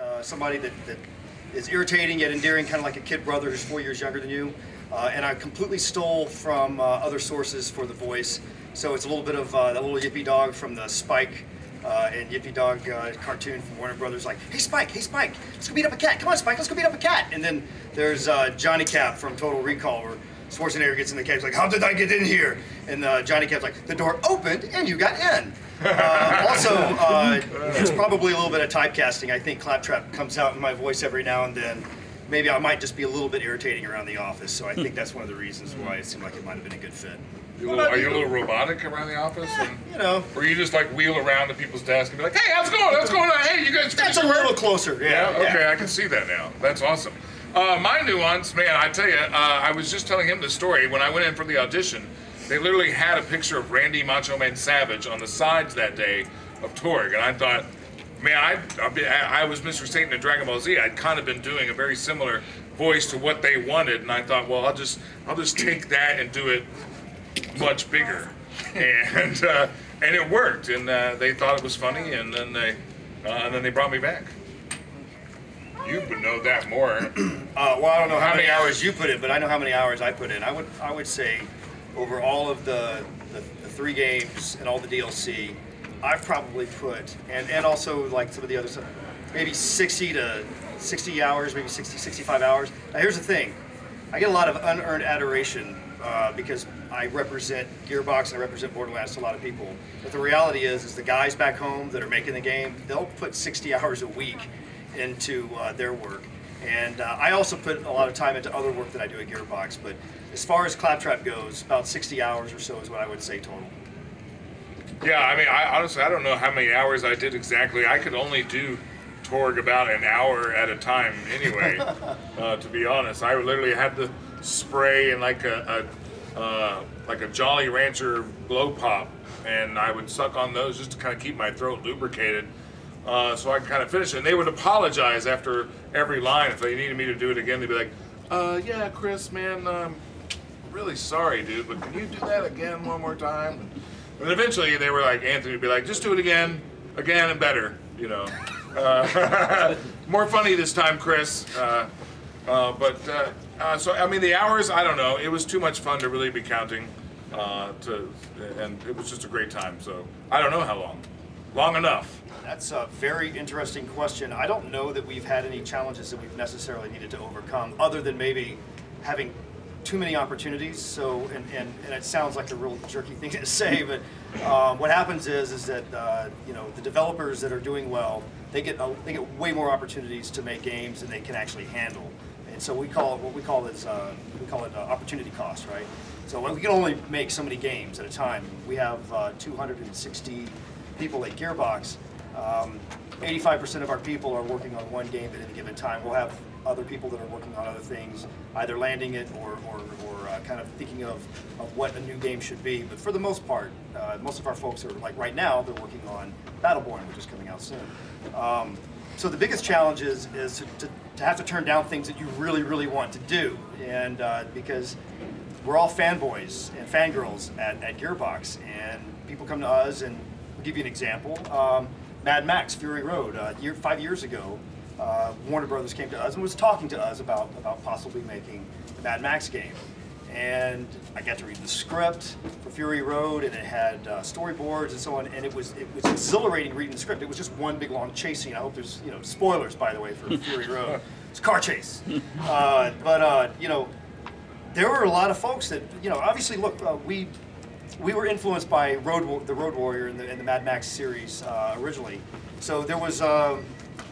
Uh, somebody that, that is irritating yet endearing, kind of like a kid brother who's four years younger than you. Uh, and I completely stole from uh, other sources for the voice. So it's a little bit of uh, that little Yippy dog from the Spike uh, and Yippy Dog uh, cartoon from Warner Brothers, like, hey Spike, hey Spike, let's go beat up a cat. Come on, Spike, let's go beat up a cat. And then there's Johnny Cab from Total Recall, where Schwarzenegger gets in the cage, like, how did I get in here? And Johnny Cab's like, the door opened and you got in. Uh, also, uh, it's probably a little bit of typecasting. I think Claptrap comes out in my voice every now and then. Maybe I might just be a little bit irritating around the office, so I think that's one of the reasons why it seemed like it might have been a good fit. You little, are you a little robotic around the office? And, You know, or you just like wheel around to people's desk and be like, "Hey, how's it going? How's it going? Hey, you guys that's a your work?" little closer. Yeah, Yeah. okay, yeah. I can see that now. That's awesome. Uh, my nuance, man, I tell you, uh, I was just telling him the story. When I went in for the audition, they literally had a picture of Randy Macho Man Savage on the sides that day of Torgue, and I thought, man, I, I, I was Mr. Satan in Dragon Ball Z. I'd kind of been doing a very similar voice to what they wanted, and I thought, well, I'll just, I'll just take that and do it much bigger, and uh, and it worked, and uh, they thought it was funny, and then they, uh, and then they brought me back. You would know that more. Uh, well, I don't know how, many hours you put in, but I know how many hours I put in. I would, I would say, over all of the, the, the three games and all the DLC, I've probably put, and, and also like some of the other stuff, maybe 60 to 60 hours, maybe 60, 65 hours. Now here's the thing, I get a lot of unearned adoration uh, because I represent Gearbox and I represent Borderlands to a lot of people. But the reality is, is the guys back home that are making the game, they'll put 60 hours a week into uh, their work. And uh, I also put a lot of time into other work that I do at Gearbox. But as far as Claptrap goes, about 60 hours or so is what I would say total. Yeah, I mean, I honestly, I don't know how many hours I did exactly. I could only do Torgue about an hour at a time anyway, uh, to be honest. I literally had to spray in like a, a uh, like a Jolly Rancher blow pop, and I would suck on those just to kind of keep my throat lubricated. Uh, so I could kind of finish it. And they would apologize after every line if they needed me to do it again. They'd be like, uh, yeah, Chris, man, um, really sorry, dude, but can you do that again one more time? And eventually they were like, Anthony would be like, just do it again, again and better, you know. Uh, more funny this time, Chris. Uh, uh, but, uh, uh, so, I mean, the hours, I don't know. It was too much fun to really be counting. Uh, to, and it was just a great time. So, I don't know how long. Long enough. That's a very interesting question. I don't know that we've had any challenges that we've necessarily needed to overcome, other than maybe having too many opportunities. So, and, and, and it sounds like a real jerky thing to say, but um, what happens is is that uh, you know the developers that are doing well, they get they get way more opportunities to make games than they can actually handle. And so we call it what we call is uh, we call it uh, opportunity cost, right? So we can only make so many games at a time. We have uh, 260 people at Gearbox. Um, 85% of our people are working on one game at any given time. We'll have other people that are working on other things, either landing it or, or, or uh, kind of thinking of, of what a new game should be. But for the most part, uh, most of our folks are, like right now, they're working on Battleborn, which is coming out soon. Um, so the biggest challenge is, is to, to, to have to turn down things that you really, really want to do. And uh, because we're all fanboys and fangirls at, at Gearbox, and people come to us, and give you an example. Um, Mad Max Fury Road, uh, year, five years ago, uh, Warner Brothers came to us and was talking to us about, about possibly making the Mad Max game. And I got to read the script for Fury Road, and it had uh, storyboards and so on. And it was it was exhilarating reading the script. It was just one big long chase scene. I hope there's you know spoilers by the way for Fury Road. It's a car chase, uh, but uh, you know there were a lot of folks that you know obviously look uh, we we were influenced by Road the Road Warrior and the, and the Mad Max series uh, originally, so there was um,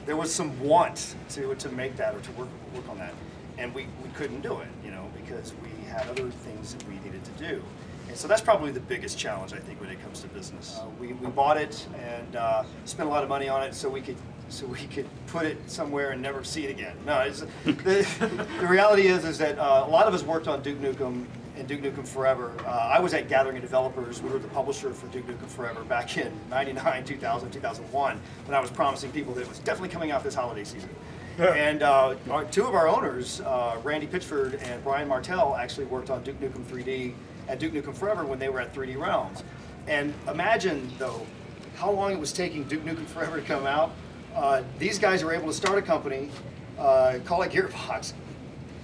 there was some want to to make that or to work work on that, and we, we couldn't do it, you know, because we had other things that we needed to do, and so that's probably the biggest challenge I think when it comes to business. Uh, we, we bought it and uh, spent a lot of money on it so we could so we could put it somewhere and never see it again. No, it's, the, the reality is is that uh, a lot of us worked on Duke Nukem and Duke Nukem Forever. Uh, I was at Gathering of Developers. We were the publisher for Duke Nukem Forever back in 99, 2000, 2001, when I was promising people that it was definitely coming out this holiday season. and uh, our, two of our owners, uh, Randy Pitchford and Brian Martel, actually worked on Duke Nukem 3D and Duke Nukem Forever when they were at 3D Realms. And imagine, though, how long it was taking Duke Nukem Forever to come out uh, these guys were able to start a company, uh, call it Gearbox,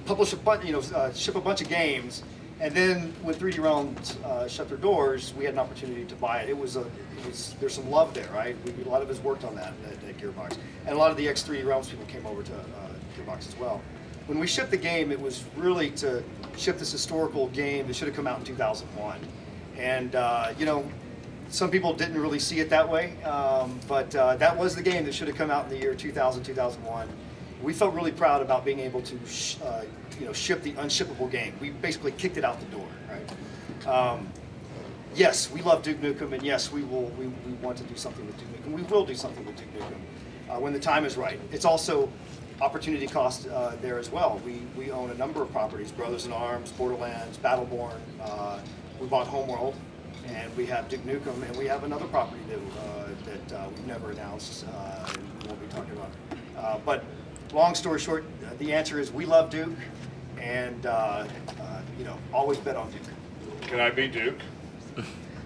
publish a bunch, you know, uh, ship a bunch of games, and then when 3D Realms uh, shut their doors, we had an opportunity to buy it. It was a, it was there's some love there, right? We, a lot of us worked on that at, at Gearbox, and a lot of the X3D Realms people came over to uh, Gearbox as well. When we shipped the game, it was really to ship this historical game that should have come out in 2001, and uh, you know. Some people didn't really see it that way, um, but uh, that was the game that should have come out in the year 2000, 2001 we felt really proud about being able to uh, you know ship the unshippable game. We basically kicked it out the door, right? Um, yes, we love Duke Nukem, and yes, we will. We, we want to do something with Duke Nukem. We will do something with Duke Nukem uh, when the time is right. It's also opportunity cost uh, there as well. We we own a number of properties: Brothers in Arms, Borderlands, Battleborn. Uh, we bought Homeworld, and we have Duke Nukem, and we have another property that uh, that uh, we've never announced and we won't be talking about. But long story short, uh, the answer is we love Duke, and uh, uh, you know always bet on Duke. Can I be Duke?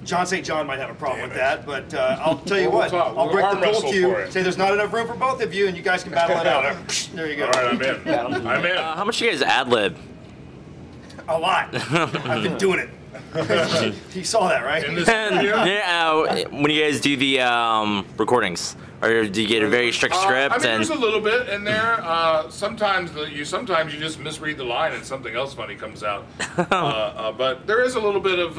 John St. John might have a problem Damn with it. that, but uh, I'll tell you We'll what, I'll We'll break the wrestle pool cue, say there's not enough room for both of you, and you guys can battle it out. there you go. All right, I'm in. I'm in. Uh, how much you guys ad lib? A lot. I've been doing it. You saw that, right? In this And yeah, uh, when you guys do the um, recordings, or do you get a very strict Uh, I script? mean, and there's a little bit in there. Uh, sometimes the, you sometimes you just misread the line and something else funny comes out. uh, uh, but there is a little bit of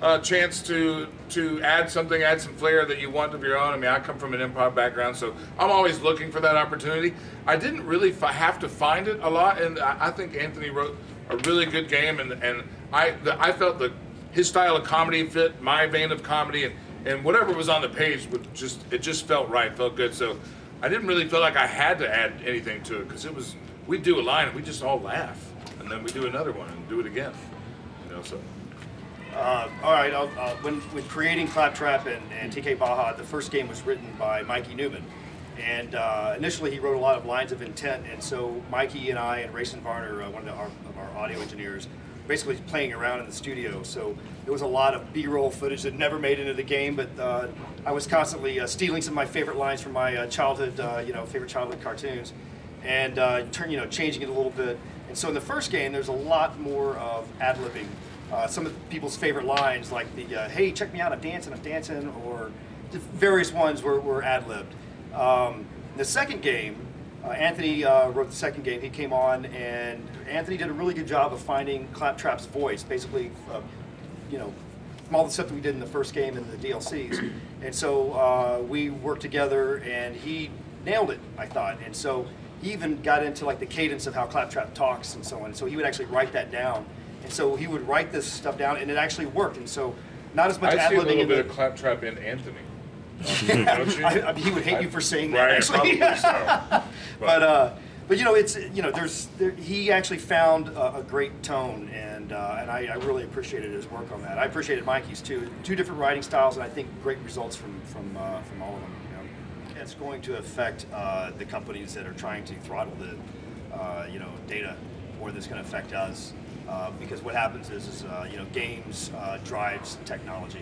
uh, chance to to add something, add some flair that you want of your own. I mean, I come from an improv background, so I'm always looking for that opportunity. I didn't really have to find it a lot, and I, I think Anthony wrote a really good game, and and I the, I felt that his style of comedy fit my vein of comedy, and, and whatever was on the page would just it just felt right, felt good. So I didn't really feel like I had to add anything to it because it was we do a line and we just all laugh, and then we do another one and do it again. You know, so. Uh, all right. Uh, when, creating Claptrap and, and TK Baha, the first game was written by Mikey Neumann. And uh, initially, he wrote a lot of lines of intent. And so, Mikey and I and Raison Varner, uh, one of, the, our, of our audio engineers, basically playing around in the studio. So, there was a lot of B roll footage that never made into the game. But uh, I was constantly uh, stealing some of my favorite lines from my childhood, you know, favorite childhood cartoons and turn, you know, changing it a little bit. And so, in the first game, there's a lot more of ad libbing uh, some of people's favorite lines, like the uh, "Hey, check me out! I'm dancing! I'm dancing!" or various ones were, were ad libbed. Um, the second game, uh, Anthony uh, wrote the second game. He came on, and Anthony did a really good job of finding Claptrap's voice, basically, uh, you know, from all the stuff that we did in the first game and the DLCs. And so uh, we worked together, and he nailed it, I thought. And so he even got into like the cadence of how Claptrap talks and so on. So he would actually write that down. And so he would write this stuff down, and it actually worked. And so not as much I see a little in bit the. of claptrap in Anthony. Don't? I, I he would hate you for saying that. Right, actually. so. but uh, but you know, it's you know, there's there, he actually found a, a great tone, and uh, and I, I really appreciated his work on that. I appreciated Mikey's too. Two different writing styles, and I think great results from from uh, from all of them. You know, it's going to affect uh, the companies that are trying to throttle the uh, you know data or than it's going to affect us. Uh, because what happens is, is uh, you know, games uh, drives technology,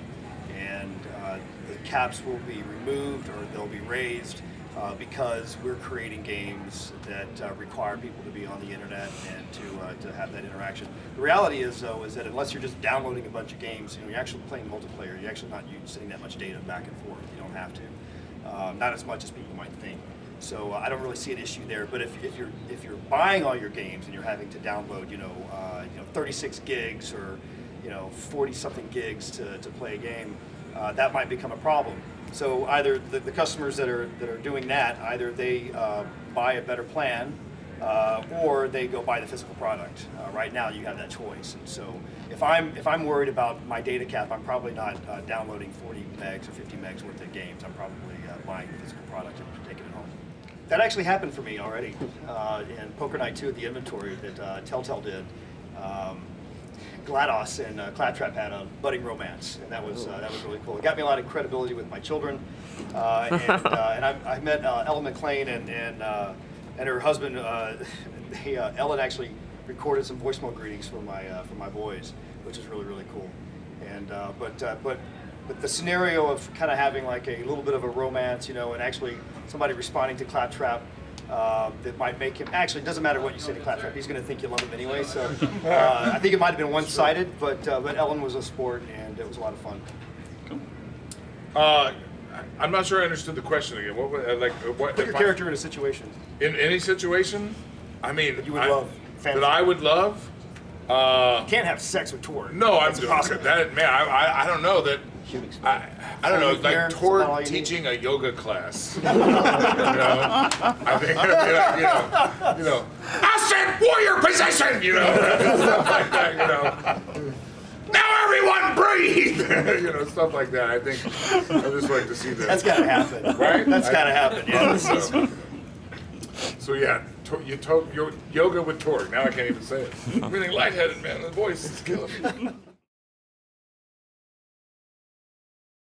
and uh, the caps will be removed or they'll be raised uh, because we're creating games that require people to be on the internet and to, to have that interaction. The reality is, though, is that unless you're just downloading a bunch of games, you know, you're actually playing multiplayer. You're actually not sending that much data back and forth. You don't have to, um, not as much as people might think. So uh, I don't really see an issue there. But if, if you're if you're buying all your games and you're having to download, you know, uh, you know, 36 gigs or you know, 40 something gigs to, to play a game, uh, that might become a problem. So either the, the customers that are that are doing that, either they uh, buy a better plan, uh, or they go buy the physical product. Uh, right now, you have that choice. And so if I'm if I'm worried about my data cap, I'm probably not downloading 40 megs or 50 megs worth of games. I'm probably buying the physical product and taking. That actually happened for me already uh, in Poker Night 2 at the inventory that uh, Telltale did. Um, GLaDOS and uh, Claptrap had a budding romance, and that was uh, that was really cool. It got me a lot of credibility with my children, uh, and, uh, and I, I met uh, Ellen McLain and and uh, and her husband. Uh, they, uh, Ellen actually recorded some voicemail greetings for my uh, for my boys, which is really really cool. And uh, but uh, but but the scenario of kind of having like a little bit of a romance, you know, and actually somebody responding to Claptrap uh, that might make him. Actually, it doesn't matter what you say to Claptrap; he's going to think you love him anyway. So uh, I think it might have been one-sided, but uh, but Ellen was a sport, and it was a lot of fun. Uh, I'm not sure I understood the question again. What, wa- uh, like, uh, what? Put your if I- character in a situation. in any situation? I mean, you would I- love. that I would love. Uh, You can't have sex with Tor. no, I'm That's impossible. that man. I, I, I don't know that. I, I don't know, like about all toward you need. teaching a yoga class. you know, I think it'd be like, you know, you know, ascent warrior position. You know, stuff like that. You know. Now everyone breathe. you know, stuff like that. I think I just like to see that. That's got to happen. right. That's I- got to happen. Yeah. so, so yeah, to, you to, yo- yoga with Torgue. Now I can't even say it. I'm feeling lightheaded, man. The voice is killing me.